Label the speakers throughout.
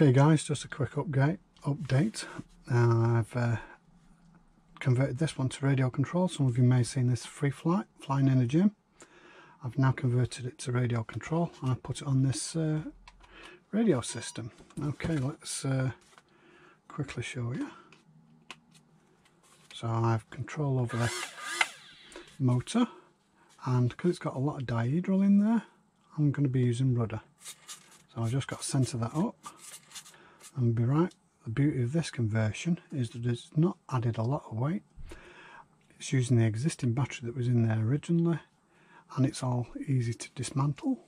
Speaker 1: Okay guys, just a quick update. update. I've uh, converted this one to radio control. Some of you may have seen this free flight, flying in the gym. I've now converted it to radio control and I put it on this uh, radio system. Okay, let's uh, quickly show you. So I have control over the motor and because it's got a lot of dihedral in there, I'm going to be using rudder. So I've just got to centre that up and be right. The beauty of this conversion is that it's not added a lot of weight. It's using the existing battery that was in there originally and it's all easy to dismantle.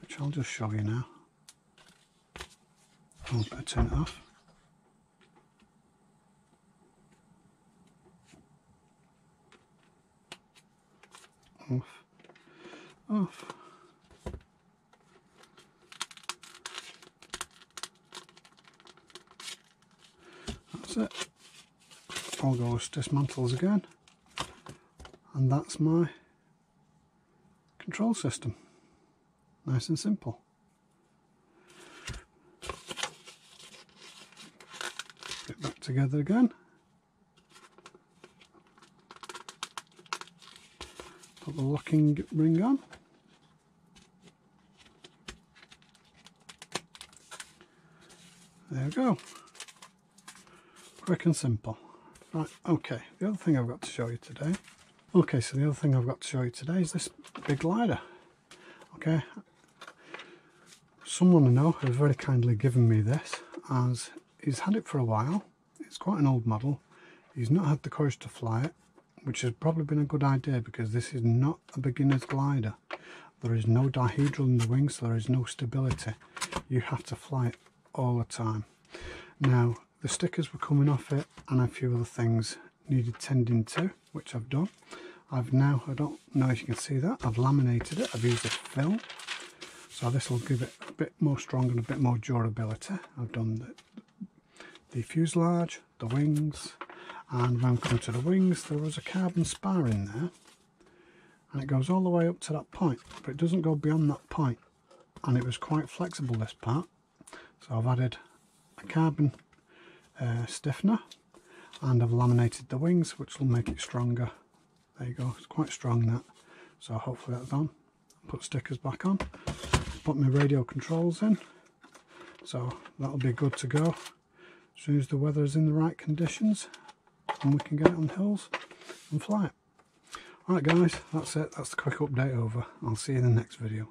Speaker 1: Which I'll just show you now. I'll better turn it off. Off. Off. That's it. All goes dismantles again. And that's my control system. Nice and simple. Get back together again. Put the locking ring on. There we go quick and simple. Right, okay, the other thing I've got to show you today. Okay, so the other thing I've got to show you today is this big glider. Okay, someone I know has very kindly given me this as he's had it for a while. It's quite an old model. He's not had the courage to fly it, which has probably been a good idea because this is not a beginner's glider. There is no dihedral in the wings, so there is no stability. You have to fly it all the time. Now, the stickers were coming off it and a few other things needed tending to which I've done. I've now I don't know if you can see that I've laminated it I've used a film. So this will give it a bit more strong and a bit more durability. I've done the, the fuselage the wings and when we come to the wings there was a carbon spar in there and it goes all the way up to that point but it doesn't go beyond that point and it was quite flexible this part. So I've added a carbon uh, stiffener and I've laminated the wings which will make it stronger. There you go. It's quite strong that. So hopefully that's on. Put stickers back on. Put my radio controls in. So that'll be good to go. As soon as the weather is in the right conditions and we can get it on hills and fly it. Alright guys, that's it, that's the quick update over. I'll see you in the next video.